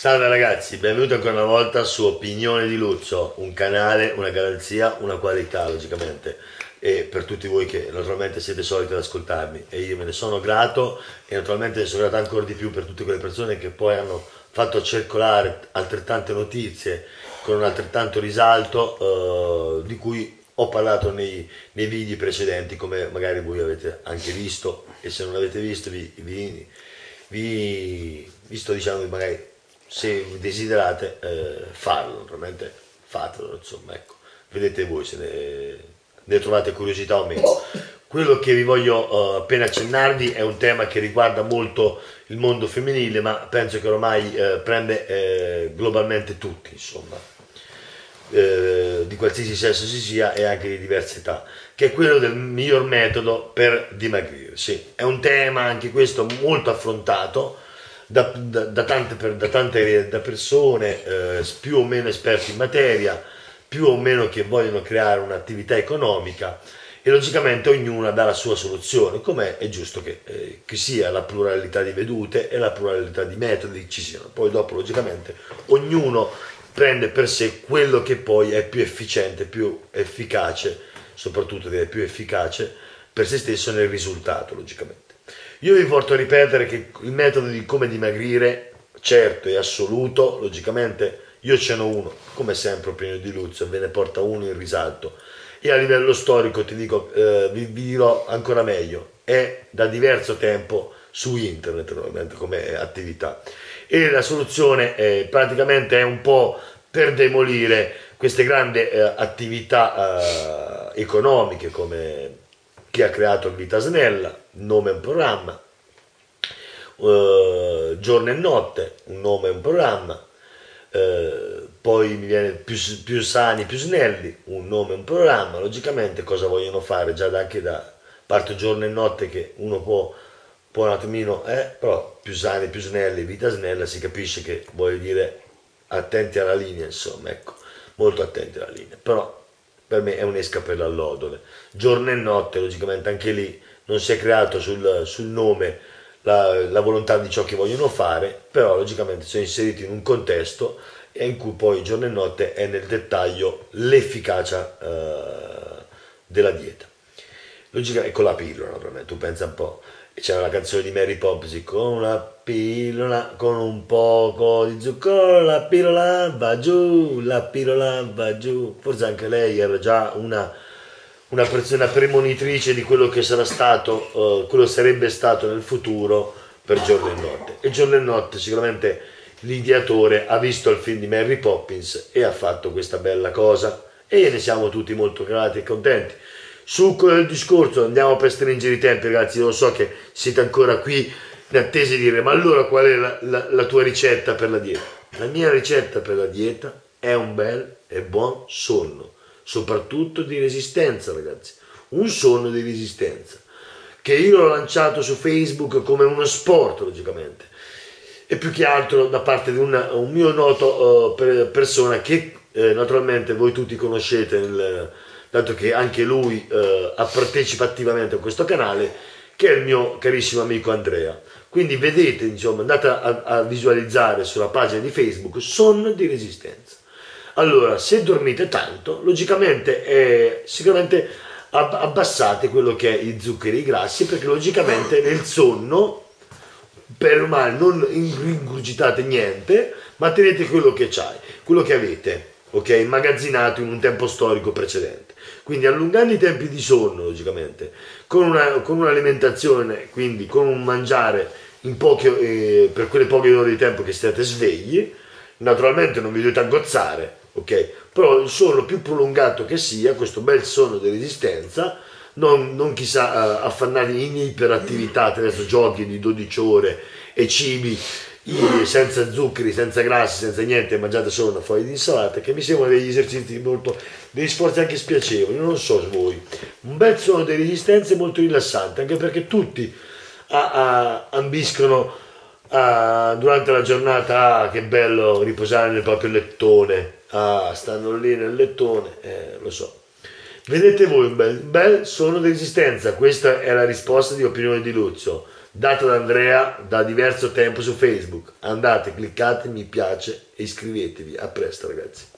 Salve ragazzi, benvenuti ancora una volta su Opinione di Luzzo, un canale, una garanzia, una qualità logicamente. E per tutti voi che naturalmente siete soliti ad ascoltarmi. E io me ne sono grato e naturalmente ne sono grato ancora di più per tutte quelle persone che poi hanno fatto circolare altrettante notizie con un altrettanto risalto eh, di cui ho parlato nei, nei, video precedenti come magari voi avete anche visto. E se non l'avete visto vi, vi, vi, vi sto dicendo magari se desiderate eh, farlo, naturalmente fatelo, insomma, ecco, vedete voi se ne, ne trovate curiosità o meno. Quello che vi voglio uh, appena accennarvi è un tema che riguarda molto il mondo femminile, ma penso che ormai uh, prende uh, globalmente tutti, insomma, di qualsiasi sesso si sia e anche di diverse età, che è quello del miglior metodo per dimagrire. Sì, è un tema anche questo molto affrontato, da, da, da, tante, per, da tante da persone eh, più o meno esperti in materia, più o meno che vogliono creare un'attività economica e logicamente ognuna dà la sua soluzione, come è giusto che, eh, che, sia la pluralità di vedute e la pluralità di metodi ci siano. Poi dopo logicamente ognuno prende per sé quello che poi è più efficiente, più efficace, soprattutto direi più efficace per se stesso nel risultato logicamente. Io vi porto a ripetere che il metodo di come dimagrire, certo e assoluto, logicamente io ce n'ho uno, come sempre Pino di Luzio, ve ne porta uno in risalto. E a livello storico ti dico, eh, vi, vi, dirò ancora meglio, è da diverso tempo su internet come attività. E la soluzione è, praticamente è un po' per demolire queste grandi eh, attività eh, economiche come chi ha creato il Vita Snella, nome e un programma, uh, Giorno e Notte, un nome e un programma, uh, poi mi viene più, più, sani, più snelli, un nome e un programma, logicamente cosa vogliono fare? Già da, anche da parte giorno e notte che uno può, può un attimino, eh, però più sani, più snelli, vita snella, si capisce che vuol dire attenti alla linea, insomma, ecco, molto attenti alla linea, però per me è un'esca per l'allodole. Giorno e notte, logicamente anche lì non si è creato sul, sul nome la, la, volontà di ciò che vogliono fare, però logicamente sono inseriti in un contesto in cui poi giorno e notte è nel dettaglio l'efficacia uh, della dieta. Logicamente, con la pillola naturalmente, tu pensa un po', c'era la canzone di Mary Poppins con una pillola, con un poco di zucchero, la pillola va giù, la pillola va giù. Forse anche lei era già una, una persona premonitrice di quello che sarà stato, uh, quello sarebbe stato nel futuro per giorno e notte. E giorno e notte sicuramente l'ideatore ha visto il film di Mary Poppins e ha fatto questa bella cosa e ne siamo tutti molto grati e contenti succo del discorso, andiamo per stringere i tempi ragazzi, lo so che siete ancora qui in attesa di dire ma allora qual è la, la, la tua ricetta per la dieta? La mia ricetta per la dieta è un bel e buon sonno, soprattutto di resistenza ragazzi, un sonno di resistenza, che io l'ho lanciato su Facebook come uno sport logicamente, e più che altro da parte di una, un mio noto uh, persona che eh, naturalmente voi tutti conoscete nel dato che anche lui eh, partecipa attivamente a questo canale, che è il mio carissimo amico Andrea. Quindi vedete, insomma, andate a, a visualizzare sulla pagina di Facebook sonno di resistenza. Allora, se dormite tanto, logicamente eh, sicuramente abbassate quello che è i zuccheri i grassi, perché logicamente nel sonno, per male, non ingurgitate niente, ma tenete quello che c'hai, quello che avete, ok, immagazzinato in un tempo storico precedente. Quindi allungando i tempi di sonno, logicamente, con, una, con un'alimentazione, quindi con un mangiare poche, eh, per quelle poche ore di tempo che siete svegli, naturalmente non vi dovete aggozzare, ok? Però il sonno più prolungato che sia, questo bel sonno di resistenza, non, non chissà uh, affannati in iperattività attraverso giochi di 12 ore e cibi senza zuccheri, senza grassi, senza niente, mangiate solo una foglia di insalata, che mi sembrano degli esercizi molto, degli sforzi anche spiacevoli, non so voi. Un bel suono di resistenza e molto rilassante, anche perché tutti a, a, ambiscono a, durante la giornata, ah, che bello riposare nel proprio lettone, ah, stanno lì nel lettone, eh, lo so. Vedete voi un bel, bel suono di resistenza, questa è la risposta di opinione di Luzio data da Andrea da diverso tempo su Facebook. Andate, cliccate mi piace e iscrivetevi. A presto ragazzi.